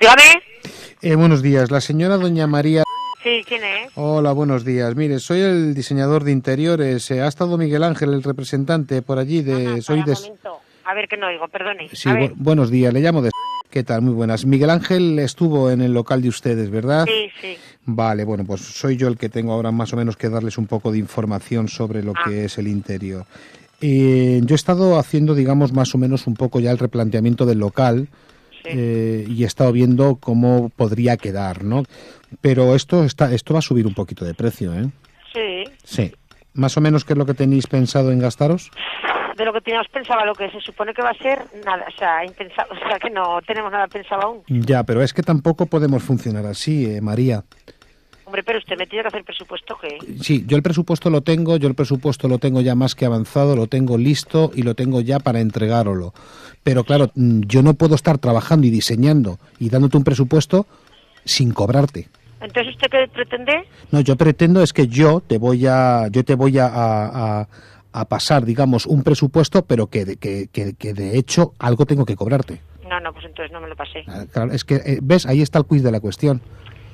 Dígame. Eh, buenos días, la señora doña María. Sí, ¿quién es? Hola, buenos días. Mire, soy el diseñador de interiores. Eh, ha estado Miguel Ángel, el representante, por allí de... Ajá, soy para, de... A ver, que no oigo, perdone. Sí, bu- buenos días, le llamo de... ¿Qué tal? Muy buenas. Miguel Ángel estuvo en el local de ustedes, ¿verdad? Sí, sí. Vale, bueno, pues soy yo el que tengo ahora más o menos que darles un poco de información sobre lo Ah. que es el interior. Eh, yo he estado haciendo, digamos, más o menos un poco ya el replanteamiento del local Sí. eh, y he estado viendo cómo podría quedar, ¿no? Pero esto está, esto va a subir un poquito de precio, ¿eh? Sí. Sí. Más o menos, ¿qué es lo que tenéis pensado en gastaros? De lo que teníamos pensado, lo que se supone que va a ser, nada, o sea, impensado, o sea, que no tenemos nada pensado aún. Ya, pero es que tampoco podemos funcionar así, eh, María. Hombre, pero usted me tiene que hacer presupuesto, ¿qué? Sí, yo el presupuesto lo tengo, yo el presupuesto lo tengo ya más que avanzado, lo tengo listo y lo tengo ya para entregároslo. Pero claro, mm, yo no puedo estar trabajando y diseñando y dándote un presupuesto sin cobrarte. Entonces, ¿usted qué pretende? No, yo pretendo es que yo te voy a, yo te voy a, a- pasar, digamos, un presupuesto, pero que, de- que, que, que de hecho algo tengo que cobrarte. No, no, pues entonces no me lo pasé. Ah, Claro, es que, eh, ¿ves? Ahí está el quiz de la cuestión.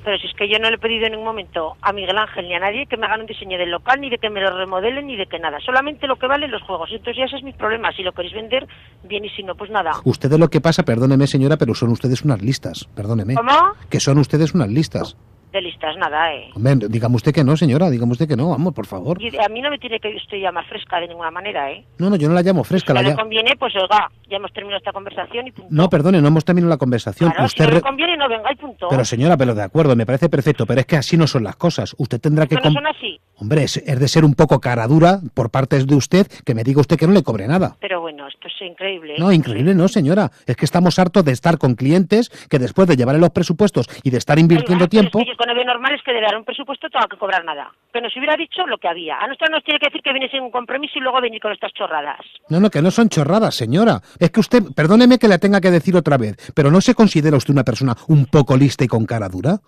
Pero si es que yo no le he pedido en ningún momento a Miguel Ángel ni a nadie que me hagan un diseño del local, ni de que me lo remodelen, ni de que nada. Solamente lo que valen los juegos. Entonces ya ese es mi problema. Si lo queréis vender, bien, y si no, pues nada. Ustedes lo que pasa, perdóneme señora, pero son ustedes unas listas, perdóneme. ¿Cómo? Que son ustedes unas listas. De listas, nada, ¿eh? Hombre, dígame usted que no, señora, dígame usted que no, vamos, por favor. Y a mí no me tiene que usted llamar fresca de ninguna manera, ¿eh? No, no, yo no la llamo fresca, Si la no le conviene, pues oiga, ya hemos terminado esta conversación y punto. No, perdone, no hemos terminado la conversación. Claro, usted si no le conviene, no venga y punto. Pero señora, pero de acuerdo, me parece perfecto, pero es que así no son las cosas. Usted tendrá que... ¿Que no com- son así? Hombre, es, es de ser un poco cara dura por parte de usted que me diga usted que no le cobre nada. Pero bueno, esto es increíble. ¿eh? No, increíble no, señora. Es que estamos hartos de estar con clientes que después de llevarle los presupuestos y de estar invirtiendo Oiga, tiempo... Es que yo con bien normal es que de dar un presupuesto tenga que cobrar nada. Pero nos hubiera dicho lo que había. A nosotros nos tiene que decir que viene sin un compromiso y luego venir con estas chorradas. No, no, que no son chorradas, señora. Es que usted, perdóneme que le tenga que decir otra vez, pero ¿no se considera usted una persona un poco lista y con cara dura?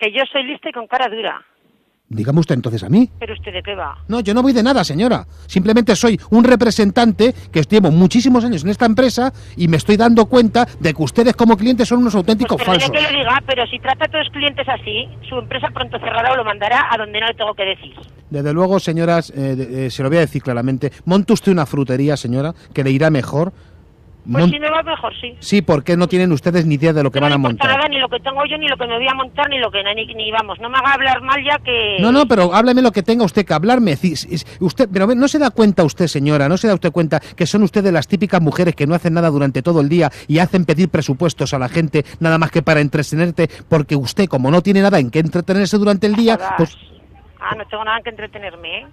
Que yo soy lista y con cara dura. Dígame usted entonces a mí. ¿Pero usted de qué va? No, yo no voy de nada, señora. Simplemente soy un representante que llevo muchísimos años en esta empresa y me estoy dando cuenta de que ustedes como clientes son unos auténticos Pues falsos. que le diga, pero si trata a todos los clientes así, su empresa pronto cerrará o lo mandará a donde no le tengo que decir. Desde luego, señoras, eh, eh, se lo voy a decir claramente. Monte usted una frutería, señora, que le irá mejor. Pues Mon- si me va mejor, sí. Sí, porque no tienen ustedes ni idea de lo que no van a montar. nada ni lo que tengo yo, ni lo que me voy a montar, ni lo que ni, ni vamos. No me haga hablar mal ya que... No, no, pero hábleme lo que tenga usted que hablarme. Usted, pero no se da cuenta usted, señora, no se da usted cuenta que son ustedes las típicas mujeres que no hacen nada durante todo el día y hacen pedir presupuestos a la gente nada más que para entretenerte, porque usted, como no tiene nada en que entretenerse durante el día, Jodas. pues Ah, no tengo nada en que entretenerme, ¿eh?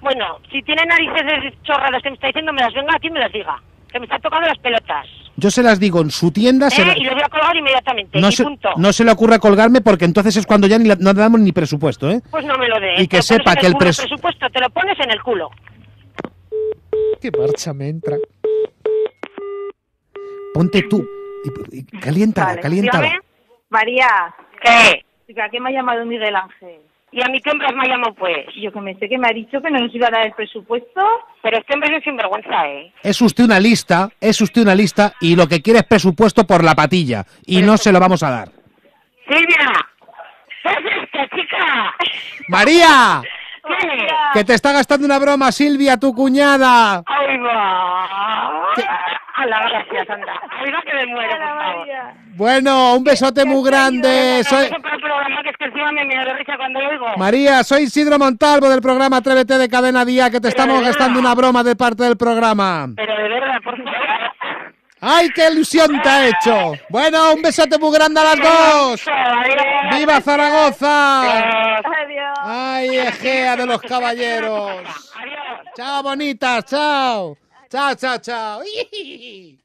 Bueno, si tiene narices de chorradas que me está diciendo, me las venga aquí y me las diga. Que me está tocando las pelotas. yo se las digo en su tienda. se ¿Eh? la- Y lo voy a colgar inmediatamente. no, y se, punto. no se le ocurra colgarme porque entonces es cuando ya ni la- no le damos ni presupuesto, ¿eh? Pues no me lo dé. Y que sepa que el culo, presupuesto te lo pones en el culo. Qué marcha me entra. Ponte tú. y- y- Caliéntala, Vale, caliéntala. dígame. María, ¿Qué? chica, ¿qué me ha llamado Miguel Ángel? ¿Y a mí qué hombres me llamó, pues? Yo que me sé que me ha dicho que no nos iba a dar el presupuesto. Pero este hombre es un sinvergüenza, ¿eh? Es usted una lista, es usted una lista y lo que quiere es presupuesto por la patilla y no se lo vamos a dar. ¡Silvia! ¿Qué es esto, chica? María, ¿Qué? que te está gastando una broma Silvia, tu cuñada. ¡Ay, va! A la gracias, anda. Oiga que me muero, por favor. Bueno, un besote muy grande. Soy. María, soy Isidro Montalvo del programa Atrévete de Cadena Día, que te estamos gastando una broma de parte del programa. Pero de verdad, por favor. ¡Ay, qué ilusión te ha hecho! Bueno, un besote muy grande a las dos. ¡Viva Zaragoza! ¡Ay, Egea de los caballeros! Adiós. ¡Chao, bonitas! ¡Chao! ¡Chao, chao, chao!